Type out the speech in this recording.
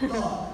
到 了